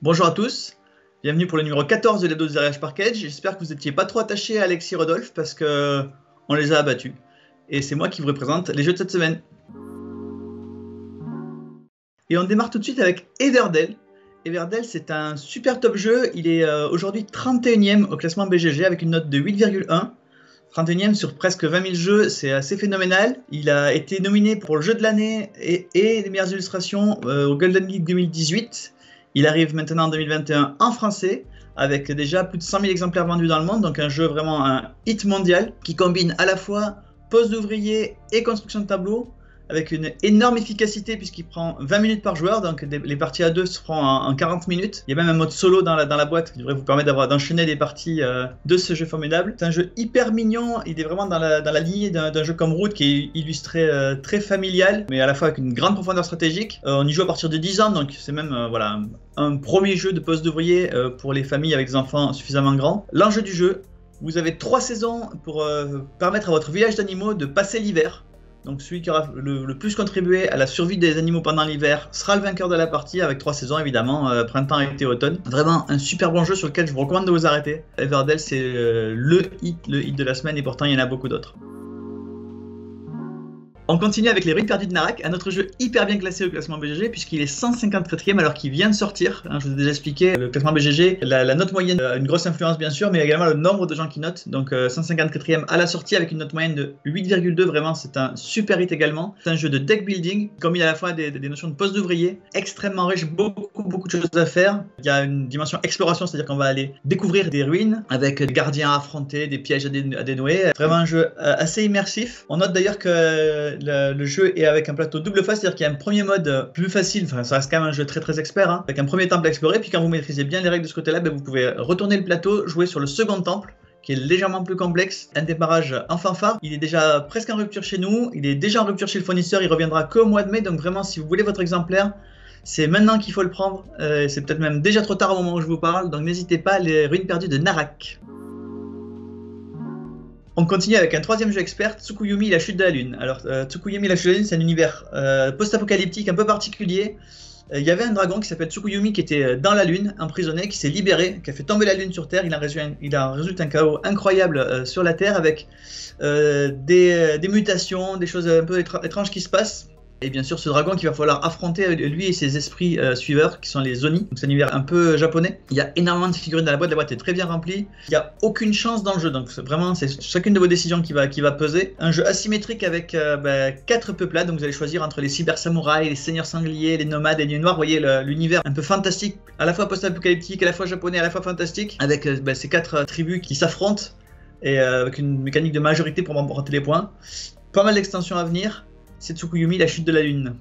Bonjour à tous, bienvenue pour le numéro 14 de la dose d'Ariage Parkage. J'espère que vous n'étiez pas trop attaché à Alexis Rodolphe parce que on les a abattus. Et c'est moi qui vous représente les jeux de cette semaine. Et on démarre tout de suite avec Everdell. Everdell, c'est un super top jeu. Il est euh, aujourd'hui 31e au classement BGG avec une note de 8,1. 31e sur presque 20 000 jeux, c'est assez phénoménal. Il a été nominé pour le jeu de l'année et, les meilleures illustrations euh, au Golden League 2018. Il arrive maintenant en 2021 en français avec déjà plus de 100 000 exemplaires vendus dans le monde, donc un jeu vraiment un hit mondial qui combine à la fois pose d'ouvrier et construction de tableau avec une énorme efficacité puisqu'il prend 20 minutes par joueur, donc les parties à deux se feront en, 40 minutes. Il y a même un mode solo dans la, boîte qui devrait vous permettre d'enchaîner des parties euh, de ce jeu formidable. C'est un jeu hyper mignon, il est vraiment dans la, lignée d'un jeu comme Root qui est illustré euh, très familial, mais à la fois avec une grande profondeur stratégique. Euh, on y joue à partir de 10 ans, donc c'est même un premier jeu de poste d'ouvrier pour les familles avec des enfants suffisamment grands. L'enjeu du jeu, vous avez trois saisons pour permettre à votre village d'animaux de passer l'hiver. Donc celui qui aura le, plus contribué à la survie des animaux pendant l'hiver sera le vainqueur de la partie avec trois saisons évidemment, euh, printemps, été, automne. Vraiment un super bon jeu sur lequel je vous recommande de vous arrêter. Everdell c'est euh, le hit, le hit de la semaine et pourtant il y en a beaucoup d'autres. On continue avec les ruines perdues de Narak, un autre jeu hyper bien classé au classement BGG puisqu'il est 154e alors qu'il vient de sortir. Hein, je vous ai déjà expliqué le classement BGG, la, note moyenne a une grosse influence bien sûr, mais également le nombre de gens qui notent. Donc 154e euh, à la sortie avec une note moyenne de 8,2, vraiment c'est un super hit également. C'est un jeu de deck building, comme il à la fois des, notions de poste d'ouvrier, extrêmement riche, beaucoup beaucoup de choses à faire. Il y a une dimension exploration, c'est-à-dire qu'on va aller découvrir des ruines avec des gardiens à affronter, des pièges à, dénouer. Vraiment un jeu euh, assez immersif. On note d'ailleurs que le, jeu est avec un plateau double face, c'est-à-dire qu'il y a un premier mode plus facile, enfin ça reste quand même un jeu très très expert, hein, avec un premier temple à explorer, puis quand vous maîtrisez bien les règles de ce côté-là, ben, vous pouvez retourner le plateau, jouer sur le second temple, qui est légèrement plus complexe, un démarrage en fanfare. Il est déjà presque en rupture chez nous, il est déjà en rupture chez le fournisseur, il reviendra qu'au mois de mai, donc vraiment si vous voulez votre exemplaire, c'est maintenant qu'il faut le prendre, euh, c'est peut-être même déjà trop tard au moment où je vous parle, donc n'hésitez pas, les ruines perdues de Narak. On continue avec un troisième jeu expert, Tsukuyumi la chute de la lune. Alors euh, Tsukuyumi la chute de la lune, c'est un univers euh, post-apocalyptique un peu particulier. Euh, il y avait un dragon qui s'appelle Tsukuyumi qui était dans la lune, emprisonné, qui s'est libéré, qui a fait tomber la lune sur Terre. Il a résulté un chaos incroyable sur la Terre avec des, mutations, des choses un peu étranges qui se passent. Et bien sûr, ce dragon qu'il va falloir affronter lui et ses esprits euh, suiveurs, qui sont les Oni. Donc c'est un univers un peu japonais. Il y a énormément de figurines dans la boîte. La boîte est très bien remplie. Il n'y a aucune chance dans le jeu. Donc vraiment, c'est chacune de vos décisions qui va, qui va peser. Un jeu asymétrique avec euh, bah, quatre peuplades. Donc vous allez choisir entre les cyber samouraïs, les seigneurs sangliers, les nomades et les noirs. Vous voyez l'univers un peu fantastique, à la fois post-apocalyptique, à la fois japonais, à la fois fantastique, avec euh, bah, ces quatre tribus qui s'affrontent et avec une mécanique de majorité pour remporter les points. Pas mal d'extensions à venir. C'est Tsukuyumi, la chute de la lune.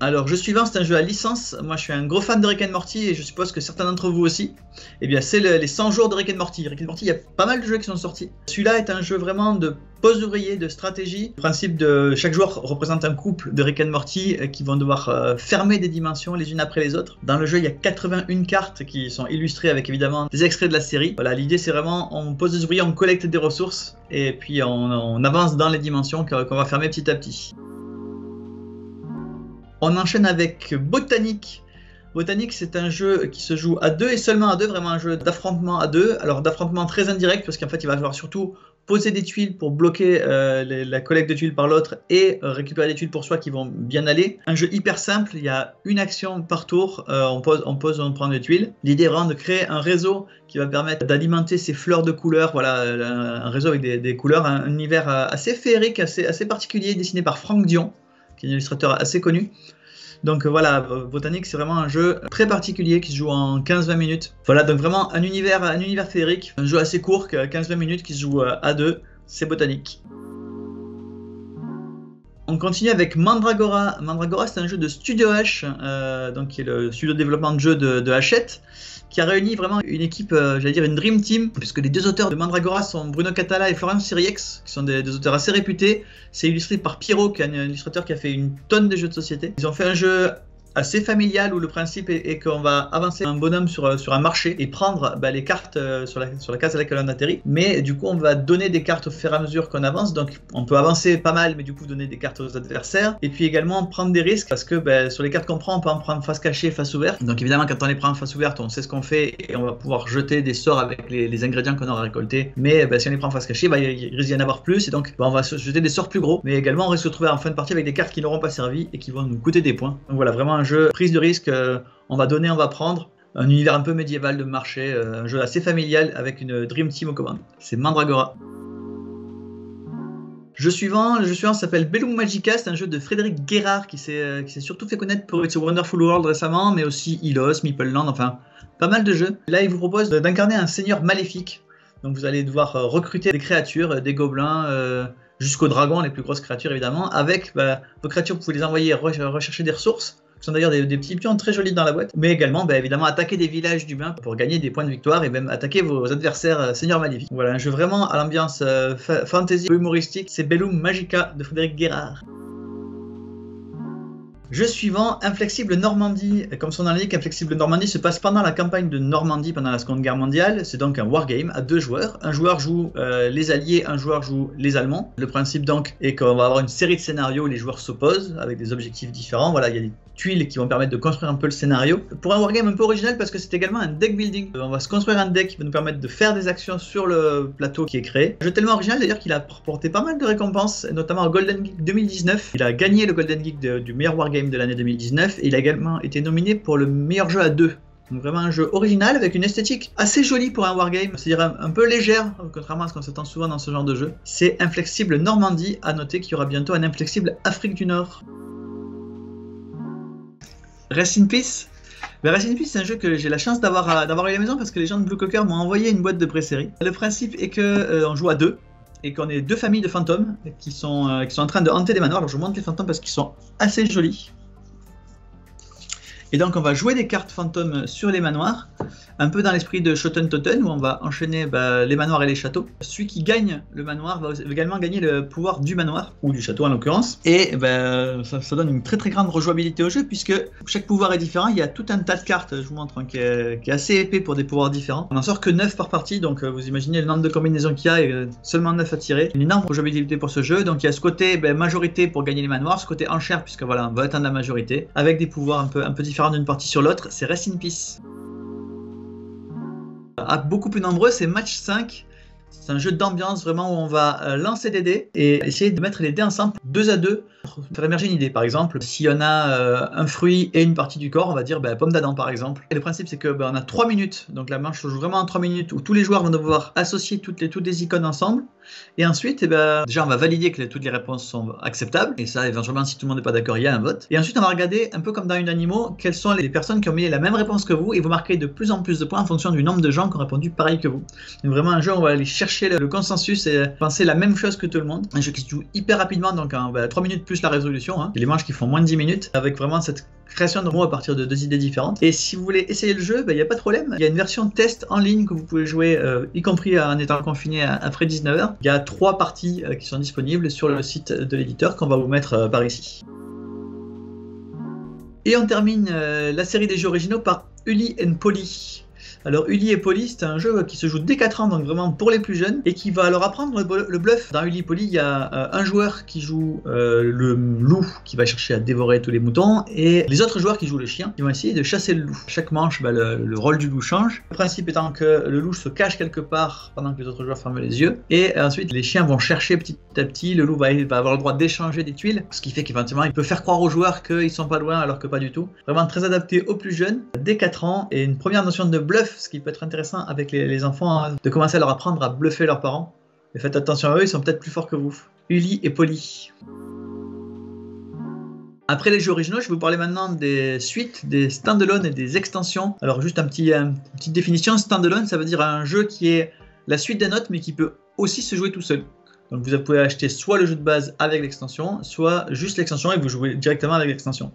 Alors, jeu suivant, c'est un jeu à licence. Moi, je suis un gros fan de Rick and Morty et je suppose que certains d'entre vous aussi. Eh bien, c'est les 100 jours de Rick and Morty. Rick and Morty, il y a pas mal de jeux qui sont sortis. Celui-là est un jeu vraiment de pose ouvrier, de stratégie. Le principe de chaque joueur représente un couple de Rick and Morty euh, qui vont devoir euh, fermer des dimensions les unes après les autres. Dans le jeu, il y a 81 cartes qui sont illustrées avec évidemment des extraits de la série. Voilà, l'idée c'est vraiment on pose des ouvriers, on collecte des ressources et puis on, on avance dans les dimensions qu'on va fermer petit à petit. On enchaîne avec Botanique. Botanique, c'est un jeu qui se joue à deux et seulement à deux, vraiment un jeu d'affrontement à deux. Alors d'affrontement très indirect parce qu'en fait il va falloir surtout poser des tuiles pour bloquer euh, la collecte de tuiles par l'autre et euh, récupérer des tuiles pour soi qui vont bien aller. Un jeu hyper simple, il y a une action par tour, euh, on, pose, on pose, on prend des tuiles. L'idée est vraiment de créer un réseau qui va permettre d'alimenter ces fleurs de couleurs, voilà, un réseau avec des, couleurs, un, univers assez féerique, assez, assez particulier, dessiné par Franck Dion qui est un illustrateur assez connu. Donc euh, voilà, Botanique, c'est vraiment un jeu très particulier qui se joue en 15-20 minutes. Voilà, donc vraiment un univers, un univers féerique, un jeu assez court, 15-20 minutes, qui se joue euh, à deux. C'est Botanique. On continue avec Mandragora. Mandragora, c'est un jeu de Studio H, euh, donc qui est le studio de développement de jeux de, Hachette, qui a réuni vraiment une équipe, euh, j'allais dire une dream team, puisque les deux auteurs de Mandragora sont Bruno Catala et Florence Siriex, qui sont des, auteurs assez réputés. C'est illustré par Pierrot, qui est un illustrateur qui a fait une tonne de jeux de société. Ils ont fait un jeu assez familial où le principe est, qu'on va avancer un bonhomme sur, sur un marché et prendre bah, les cartes euh, sur, la, sur case à laquelle on atterrit. Mais du coup, on va donner des cartes au fur et à mesure qu'on avance. Donc, on peut avancer pas mal, mais du coup, donner des cartes aux adversaires. Et puis également prendre des risques parce que bah, sur les cartes qu'on prend, on peut en prendre face cachée, face ouverte. Donc, évidemment, quand on les prend face ouverte, on sait ce qu'on fait et on va pouvoir jeter des sorts avec les, ingrédients qu'on aura récoltés. Mais bah, si on les prend face cachée, il risque d'y en avoir plus et donc on va jeter des sorts plus gros. Mais également, on risque de se retrouver en fin de partie avec des cartes qui n'auront pas servi et qui vont nous coûter des points. Donc voilà, vraiment un jeu prise de risque. Euh, on va donner, on va prendre. Un univers un peu médiéval de marché, euh, un jeu assez familial avec une Dream Team aux commandes. C'est Mandragora. Jeu suivant, le jeu suivant s'appelle Bellum Magica, c'est un jeu de Frédéric Guérard qui s'est euh, surtout fait connaître pour It's Wonderful World récemment, mais aussi Ilos, Meeple Land, enfin pas mal de jeux. Là, il vous propose d'incarner un seigneur maléfique. Donc vous allez devoir recruter des créatures, des gobelins, jusqu'aux dragons, les plus grosses créatures évidemment. Avec bah, vos créatures, vous pouvez les envoyer rechercher des ressources sont d'ailleurs des, petits pions très jolis dans la boîte, mais également bah, évidemment attaquer des villages d'humains pour gagner des points de victoire et même attaquer vos adversaires euh, seigneurs maléfiques. Voilà, un jeu vraiment à l'ambiance euh, fantasy humoristique, c'est Bellum Magica de Frédéric Guérard. Jeu suivant, Inflexible Normandie. Comme son nom l'indique, Inflexible Normandie se passe pendant la campagne de Normandie pendant la Seconde Guerre mondiale. C'est donc un wargame à deux joueurs. Un joueur joue euh, les Alliés, un joueur joue les Allemands. Le principe donc est qu'on va avoir une série de scénarios où les joueurs s'opposent avec des objectifs différents. Voilà, il y a des tuiles qui vont permettre de construire un peu le scénario. Pour un wargame un peu original parce que c'est également un deck building. On va se construire un deck qui va nous permettre de faire des actions sur le plateau qui est créé. Un jeu tellement original d'ailleurs qu'il a porté pas mal de récompenses, notamment au Golden Geek 2019. Il a gagné le Golden Geek du meilleur wargame de l'année 2019 et il a également été nominé pour le meilleur jeu à deux donc vraiment un jeu original avec une esthétique assez jolie pour un wargame, c'est-à-dire un, peu légère, contrairement à ce qu'on s'attend souvent dans ce genre de jeu. C'est Inflexible Normandie, à noter qu'il y aura bientôt un Inflexible Afrique du Nord. Rest in Peace mais Rest in Peace, c'est un jeu que j'ai la chance d'avoir à, la maison parce que les gens de Blue Cocker m'ont envoyé une boîte de pré-série. Le principe est que euh, joue à deux et qu'on est deux familles de fantômes qui sont, euh, qui sont en train de hanter des manoirs. Alors je vous montre les fantômes parce qu'ils sont assez jolis. Et donc on va jouer des cartes fantômes sur les manoirs, un peu dans l'esprit de Shoten Toten où on va enchaîner bah, les manoirs et les châteaux. Celui qui gagne le manoir va également gagner le pouvoir du manoir, ou du château en l'occurrence. Et bah, ça, donne une très très grande rejouabilité au jeu puisque chaque pouvoir est différent. Il y a tout un tas de cartes, je vous montre, hein, qui, est, assez épais pour des pouvoirs différents. On n'en sort que 9 par partie, donc euh, vous imaginez le nombre de combinaisons qu'il y a et euh, seulement 9 à tirer. Une énorme rejouabilité pour ce jeu. Donc il y a ce côté bah, majorité pour gagner les manoirs, ce côté enchère puisque voilà, on va atteindre la majorité, avec des pouvoirs un peu, un peu différents d'une partie sur l'autre, c'est Rest in Peace. À beaucoup plus nombreux, c'est Match 5. C'est un jeu d'ambiance vraiment où on va euh, lancer des dés et essayer de mettre les dés ensemble, deux à deux, faire émerger une idée. Par exemple, si on a euh, un fruit et une partie du corps, on va dire ben, pomme d'Adam par exemple. Et le principe c'est que ben, on a trois minutes, donc la manche se joue vraiment en trois minutes où tous les joueurs vont devoir associer toutes les, toutes les icônes ensemble. Et ensuite, eh ben, déjà on va valider que toutes les réponses sont acceptables. Et ça, éventuellement, si tout le monde n'est pas d'accord, il y a un vote. Et ensuite, on va regarder un peu comme dans une animaux, quelles sont les personnes qui ont mis la même réponse que vous et vous marquez de plus en plus de points en fonction du nombre de gens qui ont répondu pareil que vous. C'est vraiment un jeu où on va aller chercher le, consensus et penser la même chose que tout le monde. Un jeu qui se joue hyper rapidement, donc en 3 minutes plus la résolution. Hein. Les manches qui font moins de 10 minutes, avec vraiment cette création de mots à partir de deux idées différentes. Et si vous voulez essayer le jeu, il ben, n'y a pas de problème. Il y a une version test en ligne que vous pouvez jouer, euh, y compris en étant confiné après 19h. Il y a trois parties euh, qui sont disponibles sur le site de l'éditeur qu'on va vous mettre euh, par ici. Et on termine la série des jeux originaux par Uli and Polly. Alors Uli et Polly, c'est un jeu qui se joue dès 4 ans, donc vraiment pour les plus jeunes, et qui va leur apprendre le bluff. Dans Uli et Polly, il y a euh, un joueur qui joue euh, le loup, qui va chercher à dévorer tous les moutons, et les autres joueurs qui jouent le chien, qui vont essayer de chasser le loup. Chaque manche, bah, le, rôle du loup change. Le principe étant que le loup se cache quelque part pendant que les autres joueurs ferment les yeux, et ensuite les chiens vont chercher petit à petit, le loup va, avoir le droit d'échanger des tuiles, ce qui fait qu'éventuellement il peut faire croire aux joueurs qu'ils sont pas loin alors que pas du tout. Vraiment très adapté aux plus jeunes, dès 4 ans, et une première notion de bluff ce qui peut être intéressant avec les, enfants, hein, de commencer à leur apprendre à bluffer leurs parents. Mais faites attention à eux, ils sont peut-être plus forts que vous. Uli et Polly. Après les jeux originaux, je vais vous parler maintenant des suites, des standalone et des extensions. Alors juste un petit, une petite définition, standalone ça veut dire un jeu qui est la suite des notes mais qui peut aussi se jouer tout seul. Donc vous pouvez acheter soit le jeu de base avec l'extension, soit juste l'extension et vous jouez directement avec l'extension.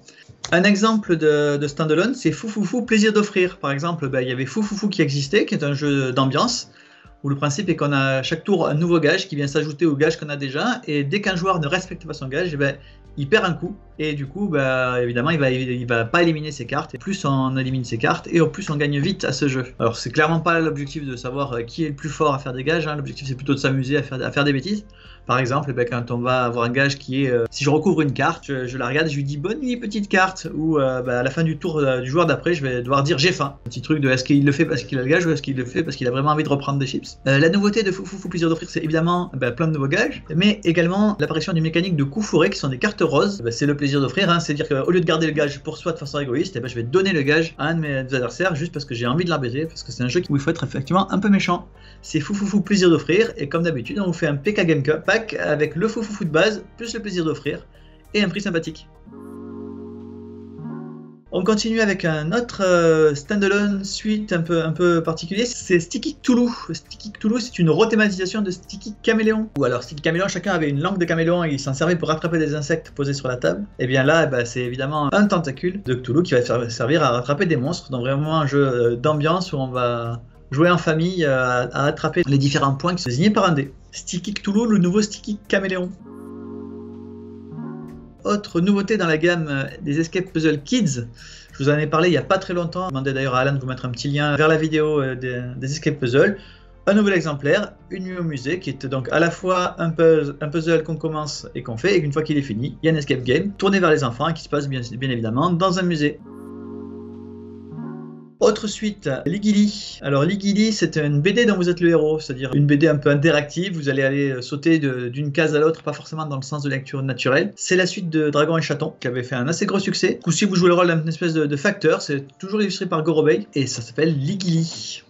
Un exemple de, standalone, c'est Foufoufou Plaisir d'offrir. Par exemple, ben, il y avait Foufoufou qui existait, qui est un jeu d'ambiance, où le principe est qu'on a chaque tour un nouveau gage qui vient s'ajouter au gage qu'on a déjà, et dès qu'un joueur ne respecte pas son gage, eh ben, il perd un coup. Et du coup, bah, évidemment, il va, il va pas éliminer ses cartes. Et plus on élimine ses cartes, et au plus on gagne vite à ce jeu. Alors, c'est clairement pas l'objectif de savoir euh, qui est le plus fort à faire des gages. hein. L'objectif, c'est plutôt de s'amuser à faire, à faire des bêtises. Par exemple, eh ben, quand on va avoir un gage qui est. euh, si je recouvre une carte, je, la regarde et je lui dis bonne petite carte. Ou euh, bah, à la fin du tour du joueur d'après, je vais devoir dire j'ai faim. Petit truc de est-ce qu'il le fait parce qu'il a le gage ou est-ce qu'il le fait parce qu'il a vraiment envie de reprendre des chips? La nouveauté de Fou Fou Plaisir d'offrir, c'est évidemment bah, plein de nouveaux gages, mais également l'apparition d'une mécanique de coups fourrés qui sont des cartes roses. Bah, c'est le plaisir d'offrir, hein. c'est-à-dire qu'au lieu de garder le gage pour soi de façon égoïste, eh ben, je vais donner le gage à un de mes adversaires juste parce que j'ai envie de l'embêter, parce que c'est un jeu où il faut être effectivement un peu méchant. C'est Fou Fou Fou Plaisir d'offrir, et comme d'habitude, on vous fait un PK Game Cup pack avec le Fou Fou Fou de base, plus le plaisir d'offrir, et un prix sympathique. On continue avec un autre euh, standalone suite un peu, un peu particulier, c'est Sticky Cthulhu. Sticky Cthulhu, c'est une rethématisation de Sticky Caméléon. Ou alors Sticky Caméléon, chacun avait une langue de caméléon et il s'en servait pour rattraper des insectes posés sur la table. Et bien là, eh ben, c'est évidemment un tentacule de Cthulhu qui va ser- servir à rattraper des monstres, donc vraiment un jeu euh, d'ambiance où on va jouer en famille euh, à, à attraper les différents points qui sont désignés par un dé. Sticky Cthulhu, le nouveau Sticky Caméléon. Autre nouveauté dans la gamme des Escape Puzzle Kids, je vous en ai parlé il n'y a pas très longtemps. Je demandais d'ailleurs à Alan de vous mettre un petit lien vers la vidéo euh, des, Escape Puzzle. Un nouvel exemplaire, une nuit au musée, qui est donc à la fois un puzzle, qu'on commence et qu'on fait, et qu'une fois qu'il est fini, il y a un escape game tourné vers les enfants qui se passe bien évidemment dans un musée. Autre suite, Ligili. Alors Ligili, c'est une BD dont vous êtes le héros, c'est-à-dire une BD un peu interactive, vous allez aller sauter de- d'une case à l'autre, pas forcément dans le sens de lecture naturelle. C'est la suite de Dragon et Chaton, qui avait fait un assez gros succès. Coup-ci, vous jouez le rôle d'un espèce de, de facteur, c'est toujours illustré par Gorobei, et ça s'appelle Ligili.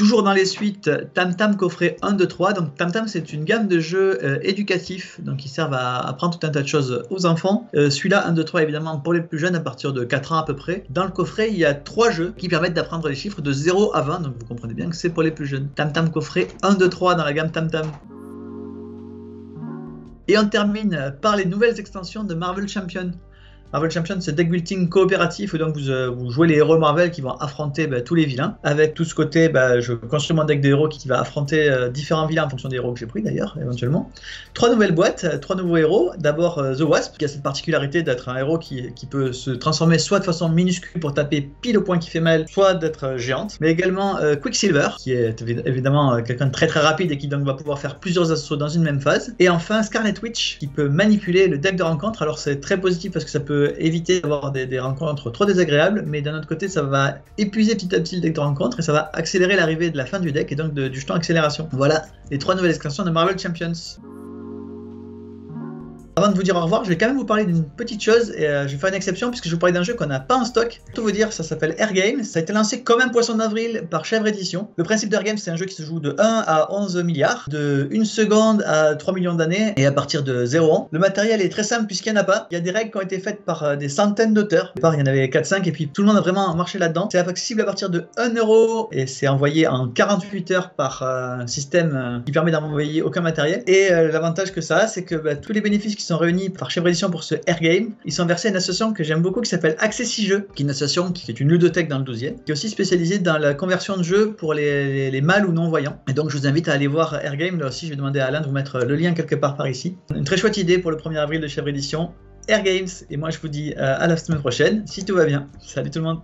Toujours dans les suites, Tam Tam coffret 1, 2, 3. Donc Tam Tam, c'est une gamme de jeux euh, éducatifs donc qui servent à apprendre tout un tas de choses aux enfants. Euh, Celui-là, 1, 2, 3, évidemment, pour les plus jeunes, à partir de 4 ans à peu près. Dans le coffret, il y a 3 jeux qui permettent d'apprendre les chiffres de 0 à 20. Donc vous comprenez bien que c'est pour les plus jeunes. Tam Tam coffret 1, 2, 3 dans la gamme Tam Tam. Et on termine par les nouvelles extensions de Marvel Champion. Marvel Champion, c'est deck building coopératif où donc vous, euh, vous jouez les héros Marvel qui vont affronter bah, tous les vilains. Avec tout ce côté, bah, je construis mon deck de héros qui, va affronter euh, différents vilains en fonction des héros que j'ai pris d'ailleurs, éventuellement. Trois nouvelles boîtes, euh, trois nouveaux héros. D'abord The Wasp, qui a cette particularité d'être un héros qui, qui peut se transformer soit de façon minuscule pour taper pile au point qui fait mal, soit d'être géante. Mais également Quicksilver, qui est évi- évidemment quelqu'un de très très rapide et qui donc va pouvoir faire plusieurs assauts dans une même phase. Et enfin Scarlet Witch, qui peut manipuler le deck de rencontre. Alors c'est très positif parce que ça peut éviter d'avoir des, rencontres trop désagréables, mais d'un autre côté ça va épuiser petit à petit le deck de rencontre et ça va accélérer l'arrivée de la fin du deck et donc du jeton accélération. Voilà les trois nouvelles extensions de Marvel Champions. Avant de vous dire au revoir, je vais quand même vous parler d'une petite chose et euh, je vais faire une exception puisque je vais vous parler d'un jeu qu'on n'a pas en stock. Tout vous dire, ça s'appelle Air Games. Ça a été lancé comme un poisson d'avril par Chèvre Édition. Le principe d'Air Games, c'est un jeu qui se joue de 1 à 11 milliards, de 1 seconde à 3 millions d'années et à partir de 0 ans. Le matériel est très simple puisqu'il n'y en a pas. Il y a des règles qui ont été faites par euh, des centaines d'auteurs. Au départ, il y en avait 4-5 et puis tout le monde a vraiment marché là-dedans. C'est accessible à partir de 1 euro et c'est envoyé en 48 heures par euh, un système qui permet d'envoyer aucun matériel. Et l'avantage que ça a, c'est que bah, tous les bénéfices qui sont réunis par Chèvre Édition pour ce Air Game, ils sont versés à une association que j'aime beaucoup qui s'appelle Accessi Jeux, qui est une association qui est une ludothèque dans le 12e, qui est aussi spécialisée dans la conversion de jeux pour les, les, les mâles ou non-voyants. Et donc je vous invite à aller voir Air Game, là aussi je vais demander à Alain de vous mettre le lien quelque part par ici. Une très chouette idée pour le 1er avril de Édition. Air Games, et moi je vous dis euh, à la semaine prochaine, si tout va bien. Salut tout le monde